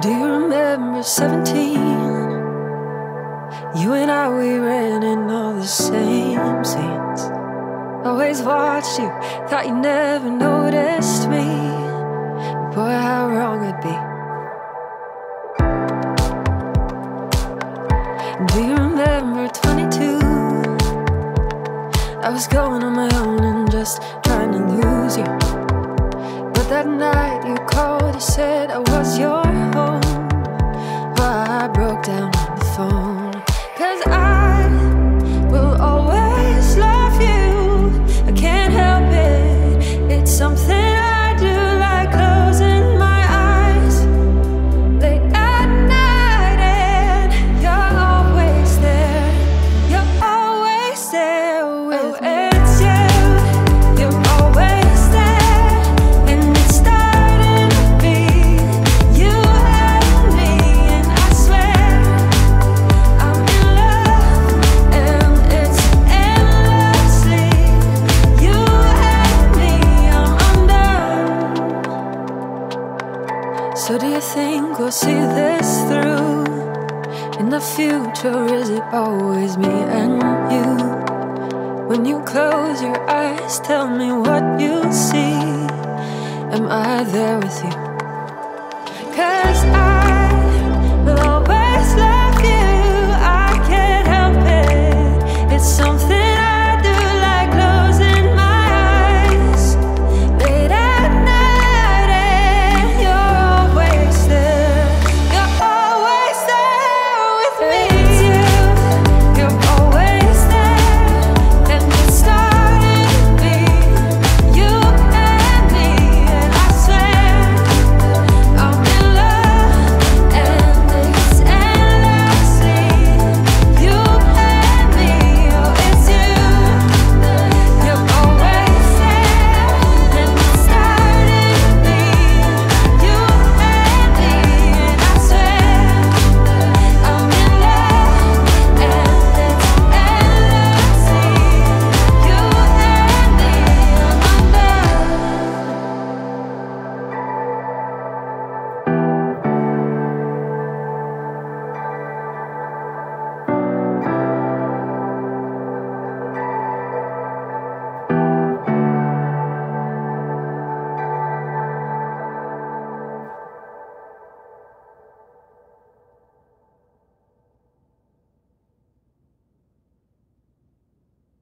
Do you remember 17? You and I, we ran in all the same scenes. Always watched you, thought you never noticed me. Boy, how wrong I'd be. Do you remember 22? I was going on my own and just trying to lose you. But that night you called, you said I was your So do you think we'll see this through? In the future, is it always me and you? When you close your eyes, tell me what you see. Am I there with you?